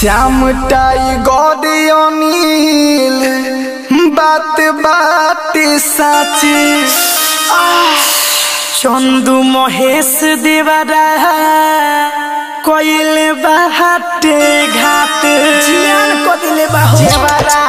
শ্যামটাই গড়ে অনিল বাত বাতে সাচে। চন্দু মহেশ দেবারা কইলে বাহাতে ঘাত। কদিলে বাহারা